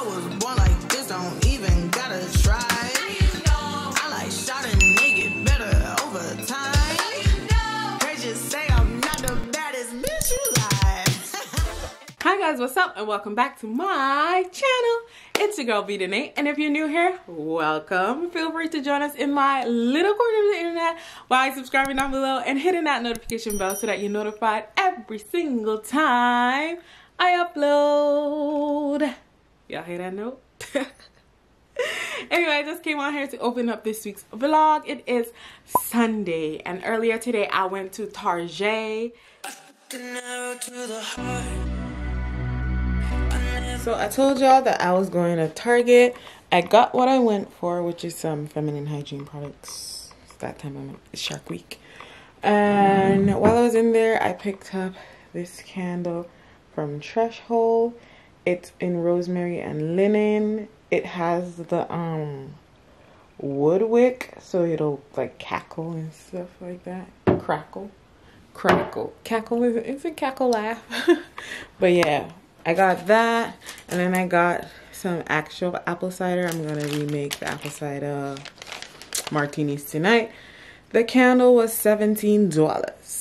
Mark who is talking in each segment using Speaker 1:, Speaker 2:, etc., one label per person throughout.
Speaker 1: I was born like this, don't even gotta try. I like shot and naked better over time. They just say I'm not the baddest bitch you like.
Speaker 2: Hi guys, what's up and welcome back to my channel. It's your girl B.Denaé and if you're new here, welcome. Feel free to join us in my little corner of the internet by subscribing down below and hitting that notification bell so that you're notified every single time I upload. Y'all hear that note? anyway, I just came on here to open up this week's vlog. It is Sunday and earlier today I went to Target. So I told y'all that I was going to Target. I got what I went for, which is some feminine hygiene products. It's that time of Shark Week. And while I was in there, I picked up this candle from Threshold. It's in rosemary and linen. It has the um wood wick, so it'll like cackle and stuff like that. Crackle. Crackle. Cackle is it's a cackle laugh. but yeah, I got that and then I got some actual apple cider. I'm gonna remake the apple cider martinis tonight. The candle was $17.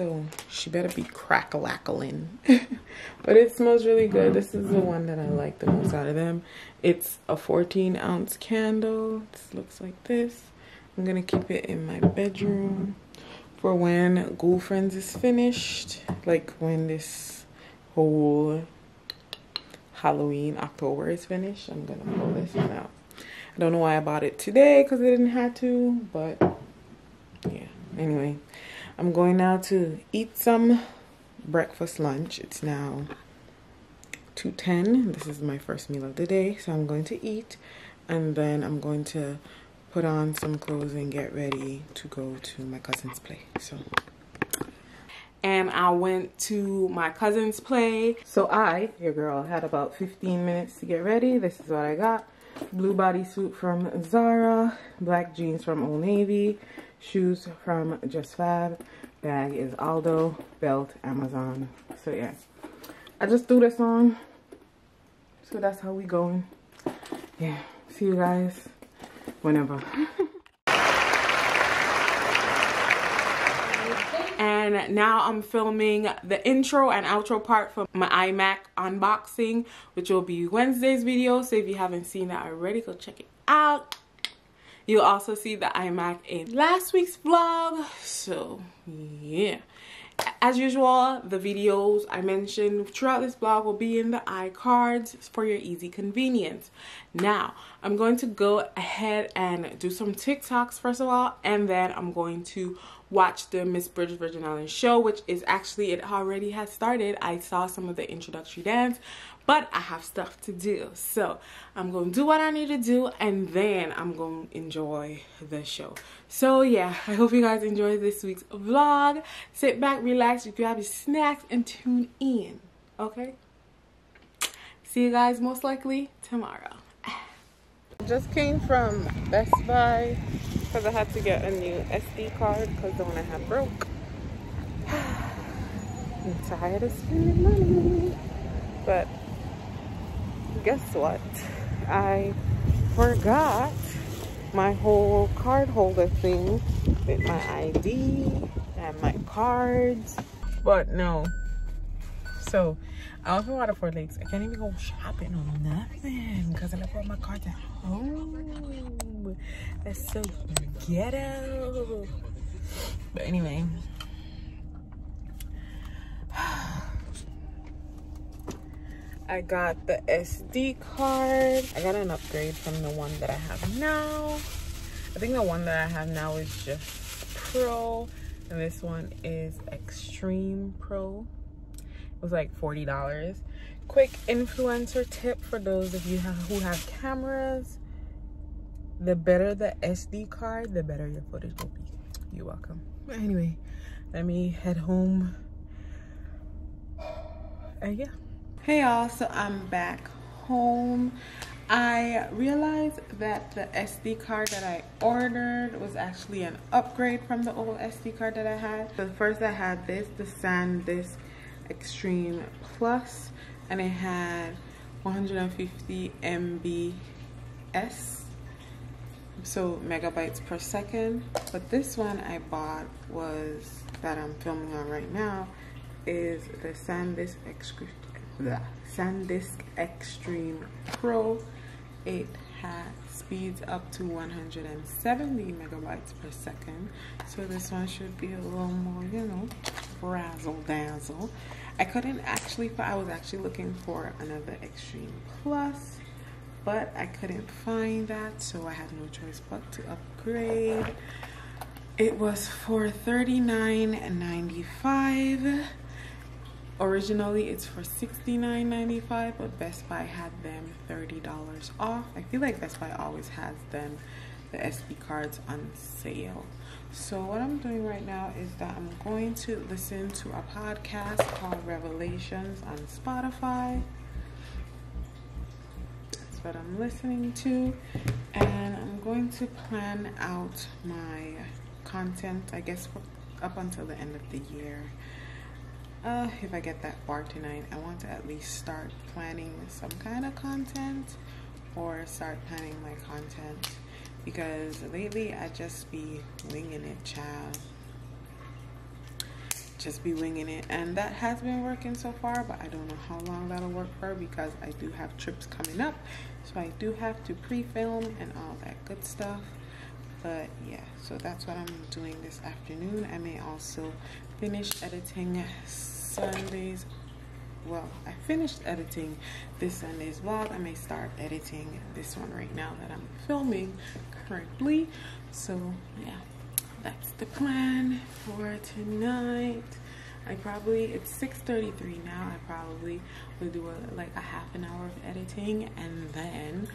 Speaker 2: So she better be crackalackling. but it smells really good. This is the one that I like the most out of them. It's a 14 ounce candle. This looks like this. I'm gonna keep it in my bedroom for when Ghoul Friends is finished. Like when this whole Halloween October is finished, I'm gonna pull this one out. I don't know why I bought it today because I didn't have to, but yeah. Anyway, I'm going now to eat some breakfast lunch. It's now 2.10. This is my first meal of the day, so I'm going to eat and then I'm going to put on some clothes and get ready to go to my cousin's play. So and I went to my cousin's play. So I, your girl, had about 15 minutes to get ready. This is what I got. Blue bodysuit from Zara, black jeans from Old Navy, shoes from Just Fab, bag is Aldo, belt Amazon. So yeah, I just threw this on. So that's how we going. Yeah, see you guys whenever. and now I'm filming the intro and outro part for my iMac unboxing which will be Wednesday's video so if you haven't seen that already go check it out you'll also see the iMac in last week's vlog. So yeah. As usual the videos I mentioned throughout this vlog will be in the iCards for your easy convenience. Now I'm going to go ahead and do some TikToks first of all and then I'm going to watch the Miss British Virgin Islands show, which is actually, it already has started. I saw some of the introductory dance, but I have stuff to do. So I'm going to do what I need to do and then I'm going to enjoy the show. So yeah, I hope you guys enjoyed this week's vlog. Sit back, relax, grab your snacks and tune in, okay? See you guys most likely tomorrow. Just came from Best Buy because I had to get a new SD card because the one I had broke. I'm tired of spending money. But guess what? I forgot my whole card holder thing with my ID and my cards. But no. So I also want to four legs. I can't even go shopping or nothing because I left all my cards at home. That's so ghetto. But anyway. I got the SD card. I got an upgrade from the one that I have now. I think the one that I have now is just Pro. And this one is Extreme Pro It was like $40. Quick influencer tip for those of you who have cameras. The better the SD card, the better your footage will be. You're welcome. Anyway, let me head home. Uh, yeah. Hey y'all, so I'm back home. I realized that the SD card that I ordered was actually an upgrade from the old SD card that I had. So first I had this, the SanDisk Extreme Plus, and it had 150 mbs so megabytes per second but this one I bought was that I'm filming on right now is the SanDisk Extreme the SanDisk Extreme Pro it has speeds up to 170 megabytes per second. So this one should be a little more you know razzle dazzle. I couldn't actually I was actually looking for another Extreme Plus but I couldn't find that so I had no choice but to upgrade. It was for $39.95 originally it's for $69.95 but Best Buy had them $30 off. I feel like Best Buy always has them the SD cards on sale. So what I'm doing right now is that I'm going to listen to a podcast called Revelations on Spotify. That's what I'm listening to. And I'm going to plan out my content I guess up until the end of the year uh, if I get that far tonight, I want to at least start planning some kind of content or start planning my content because lately I just be winging it, child. Just be winging it, and that has been working so far, but I don't know how long that'll work for because I do have trips coming up, so I do have to pre film and all that good stuff but yeah so that's what i'm doing this afternoon. I may also finish editing sunday's. Well i finished editing this sunday's vlog. I may start editing this one right now that i'm filming currently. So yeah that's the plan for tonight. I probably it's 6:33 now. I probably will do a, like a half an hour of editing and then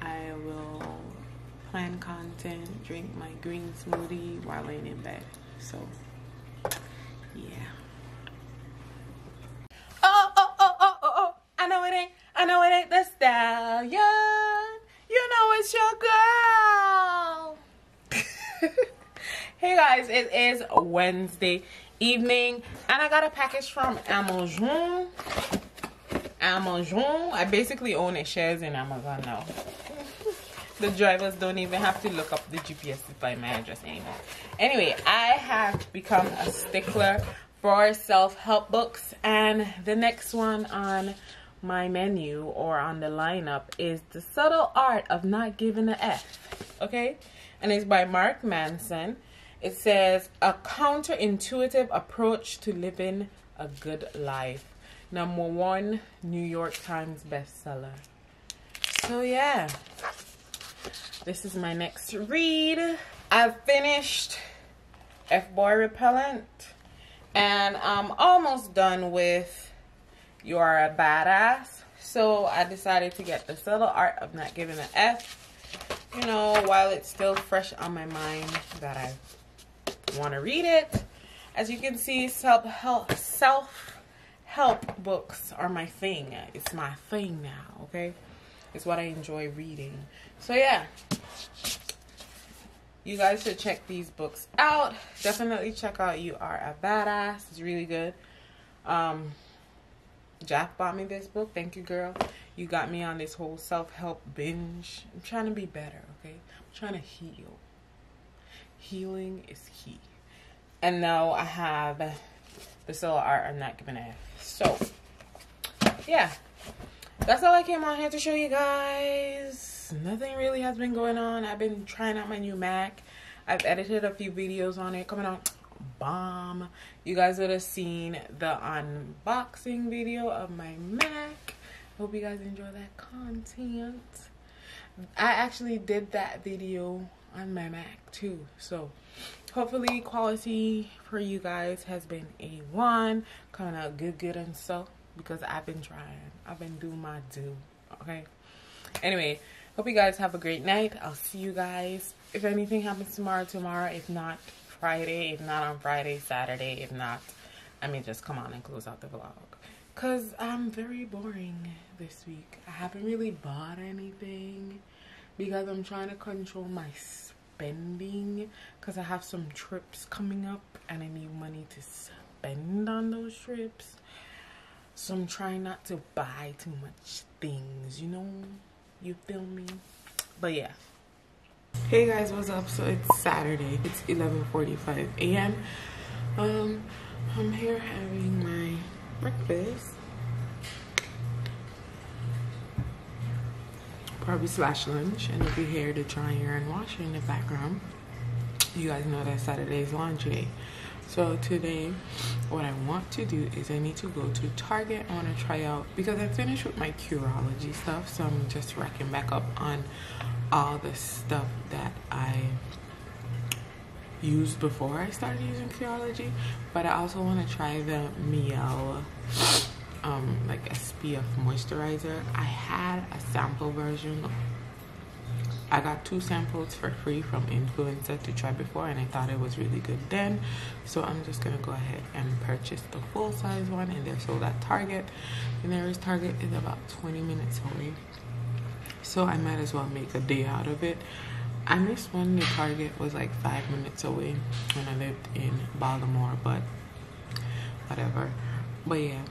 Speaker 2: I will plan content, drink my green smoothie while laying in bed. So, yeah. Oh, oh, oh, oh, oh, oh, oh. I know it ain't, I know it ain't the stallion. You know it's your girl. hey guys, it is Wednesday evening and I got a package from Amazon. Amazon. I basically own a shares in Amazon now the drivers don't even have to look up the GPS to find my address anymore. Anyway, I have become a stickler for self-help books and the next one on my menu or on the lineup is The Subtle Art of Not Giving a F. Okay? And it's by Mark Manson. It says, A counterintuitive approach to living a good life. Number one New York Times bestseller. So yeah, this is my next read. I've finished F-Boy Repellent and I'm almost done with You're a Badass. So I decided to get the subtle art of not giving an F. You know, while it's still fresh on my mind that I want to read it. As you can see, self-help self-help books are my thing. It's my thing now, okay? It's what I enjoy reading. So yeah, you guys should check these books out. Definitely check out You Are a Badass. It's really good. Um, Jack bought me this book. Thank you, girl. You got me on this whole self-help binge. I'm trying to be better, okay? I'm trying to heal. Healing is key. And now I have the solo art I'm not giving a so yeah that's all I came on here to show you guys. Nothing really has been going on. I've been trying out my new Mac. I've edited a few videos on it coming out bomb. You guys would have seen the unboxing video of my Mac. Hope you guys enjoy that content. I actually did that video on my Mac too. So hopefully quality for you guys has been A1. Coming out good, good and so because I've been trying. I've been doing my do. Okay. Anyway, hope you guys have a great night. I'll see you guys. If anything happens tomorrow, tomorrow. If not, Friday. If not on Friday, Saturday. If not, I may just come on and close out the vlog. Because I'm very boring this week. I haven't really bought anything because I'm trying to control my spending because I have some trips coming up and I need money to spend on those trips. So I'm trying not to buy too much things, you know? You feel me? But yeah. Hey guys, what's up? So it's Saturday. It's 11:45 a.m. Um, I'm here having my breakfast. Probably slash lunch, and if you hear the dryer and washer in the background, you guys know that Saturday is laundry. So today, what I want to do is I need to go to Target. I want to try out because I finished with my Curology stuff, so I'm just racking back up on all the stuff that I used before I started using Curology. But I also want to try the Mielle um, like SPF moisturizer. I had a sample version I got two samples for free from Influenster to try before and I thought it was really good then. So I'm just gonna go ahead and purchase the full size one and they're sold at Target. The nearest Target is about 20 minutes away. So I might as well make a day out of it. I missed when the Target was like five minutes away when I lived in Baltimore, but whatever. But yeah,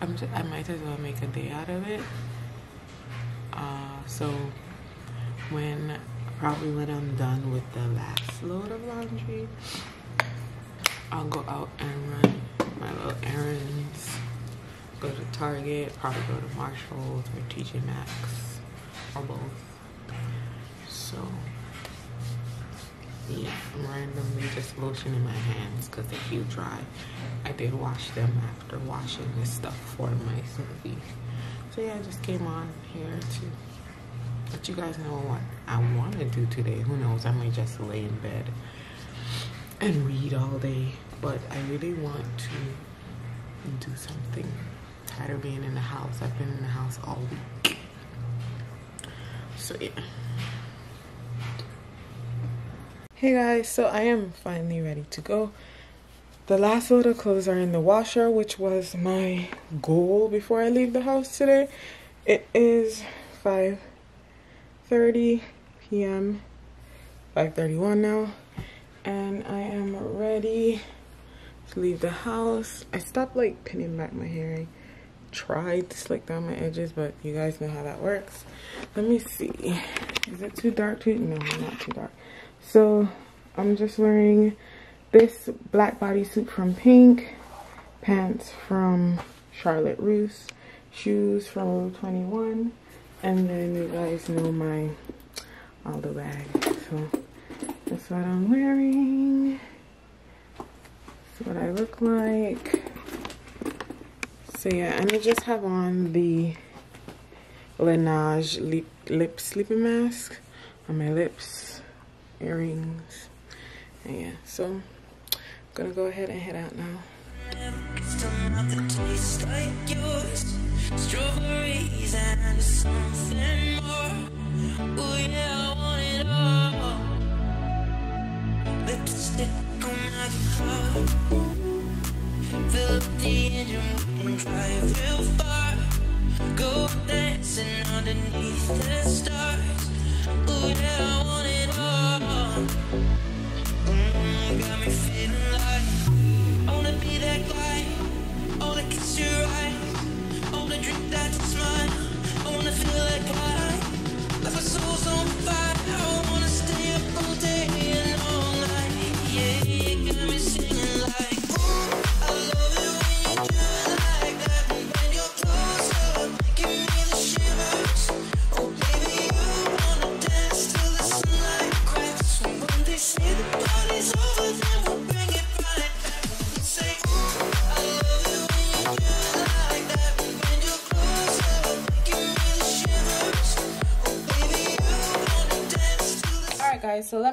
Speaker 2: I'm just, I might as well make a day out of it. Uh, so when probably when I'm done with the last load of laundry, I'll go out and run my little errands. Go to Target, probably go to Marshalls or TJ Maxx or both. So yeah, I'm randomly just lotioning my hands because they feel dry. I did wash them after washing this stuff for my smoothie. So yeah, I just came on here to let you guys know what I want to do today. Who knows? I may just lay in bed and read all day, but I really want to do something. tired of being in the house. I've been in the house all week. So yeah. Hey guys, so I am finally ready to go. The last load of clothes are in the washer, which was my goal before I leave the house today. It is 5.30 p.m. 5.31 now. And I am ready to leave the house. I stopped like pinning back my hair. I tried to slick down my edges, but you guys know how that works. Let me see. Is it too dark? Too? No, not too dark. So I'm just wearing this black bodysuit from Pink, pants from Charlotte Russe, shoes from Rue 21, and then you guys know my Aldo bag. So that's what I'm wearing. That's what I look like. So yeah, and I just have on the Laneige lip, lip sleeping mask on my lips, earrings, and yeah, so i'm gonna go ahead and head out now. Got me feeling that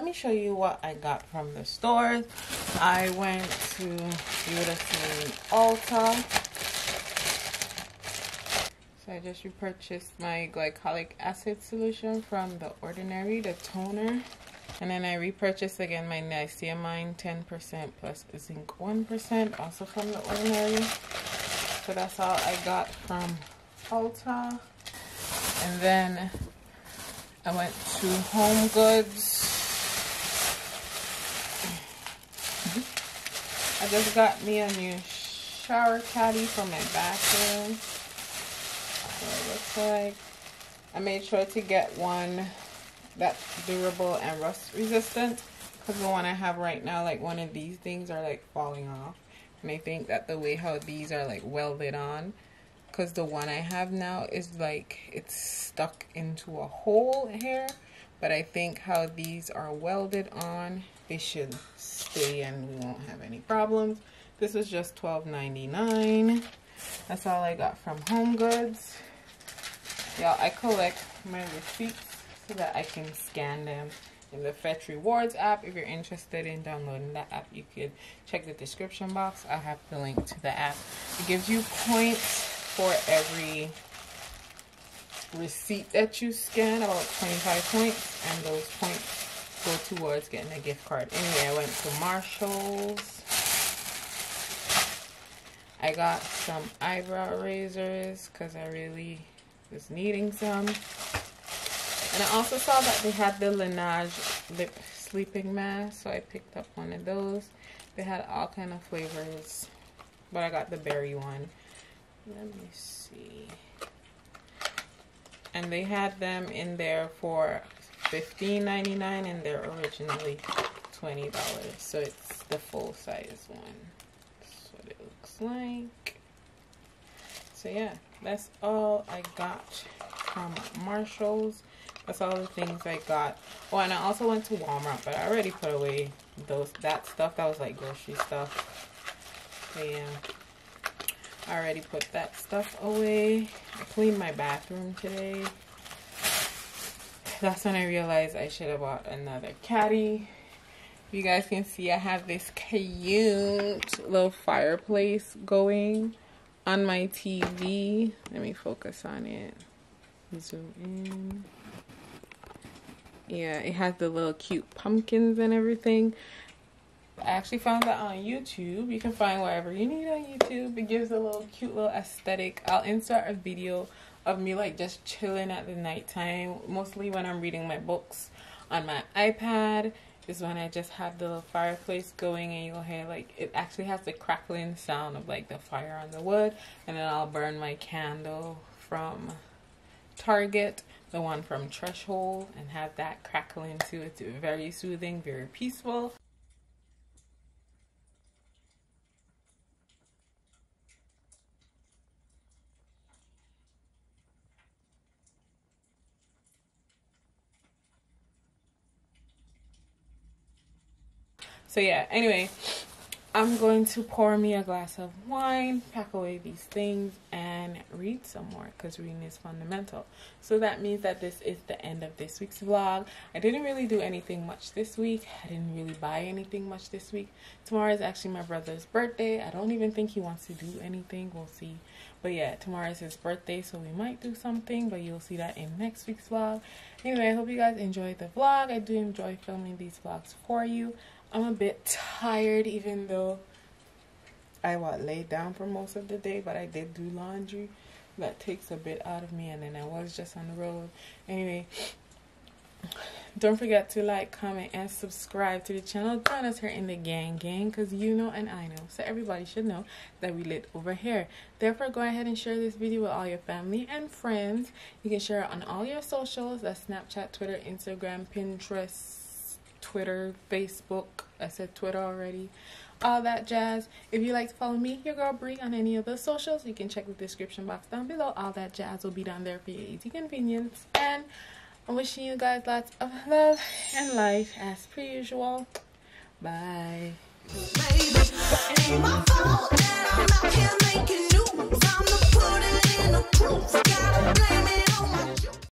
Speaker 2: me show you what I got from the store. I went to beautiful Ulta. So I just repurchased my glycolic acid solution from The Ordinary, the toner. And then I repurchased again my Niacinamide 10% plus zinc 1%, also from The Ordinary. So that's all I got from Ulta. And then I went to Home Goods. I just got me a new shower caddy for my bathroom. So it looks like I made sure to get one that's durable and rust resistant because the one I have right now, like one of these things are like falling off. And I think that the way how these are like welded on, because the one I have now is like it's stuck into a hole here. But I think how these are welded on, they should stay and we won't have any problems. This is just $12.99. That's all I got from Home Goods. Y'all, I collect my receipts so that I can scan them in the Fetch Rewards app. If you're interested in downloading that app, you could check the description box. I have the link to the app. It gives you points for every receipt that you scan, about 25 points, and those points go towards getting a gift card. Anyway, I went to Marshall's. I got some eyebrow razors because I really was needing some. And I also saw that they had the Laneige lip sleeping mask, so I picked up one of those. They had all kind of flavors, but I got the berry one. Let me see. And they had them in there for $15.99 and they're originally $20. So it's the full size one. That's what it looks like. So yeah, that's all I got from Marshall's. That's all the things I got. Oh, and I also went to Walmart, but I already put away those that stuff. That was like grocery stuff. But yeah. I already put that stuff away. I cleaned my bathroom today. That's when I realized I should have bought another caddy. You guys can see I have this cute little fireplace going on my TV. Let me focus on it. Zoom in yeah it has the little cute pumpkins and everything I actually found that on YouTube. You can find whatever you need on YouTube. It gives a little cute little aesthetic. I'll insert a video of me like just chilling at the nighttime. Mostly when I'm reading my books on my iPad is when I just have the little fireplace going and you'll hear like it actually has the crackling sound of like the fire on the wood and then I'll burn my candle from Target the one from Threshold and have that crackling to it. It's very soothing, very peaceful. So yeah, anyway, I'm going to pour me a glass of wine, pack away these things, and read some more because reading is fundamental. So that means that this is the end of this week's vlog. I didn't really do anything much this week. I didn't really buy anything much this week. Tomorrow is actually my brother's birthday. I don't even think he wants to do anything. We'll see. But yeah, tomorrow is his birthday, so we might do something, but you'll see that in next week's vlog. Anyway, I hope you guys enjoyed the vlog. I do enjoy filming these vlogs for you. I'm a bit tired even though I what laid down for most of the day, but I did do laundry. That takes a bit out of me and then I was just on the road. Anyway, don't forget to like, comment, and subscribe to the channel. Join us here in the gang gang because you know and I know. So everybody should know that we lit over here. Therefore, go ahead and share this video with all your family and friends. You can share it on all your socials. That's Snapchat, Twitter, Instagram, Pinterest, Twitter, Facebook. I said Twitter already. All that jazz. If you like to follow me, your girl Brie, on any of the socials, you can check the description box down below. All that jazz will be down there for your easy convenience. And I'm wishing you guys lots of love and life as per usual. Bye. Baby,